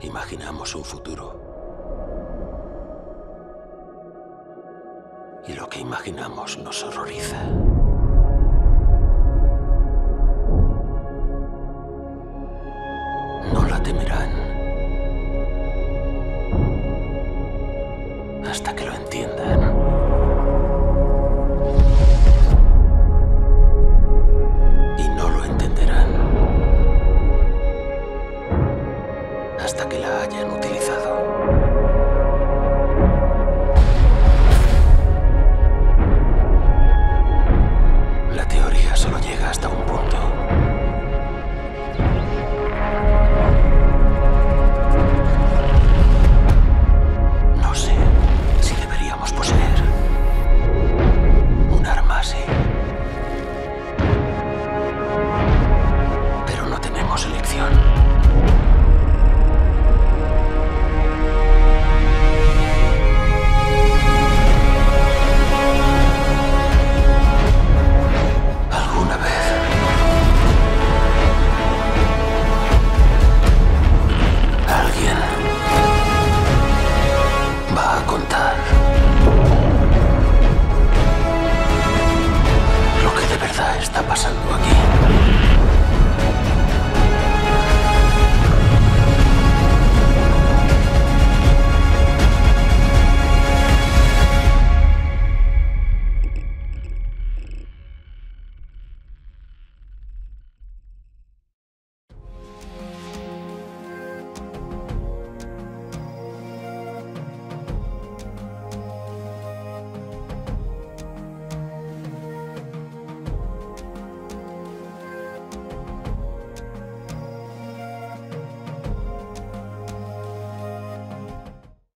Imaginamos un futuro. Y lo que imaginamos nos horroriza. No la temerán. Hasta que lo entiendan. La hayan utilizado.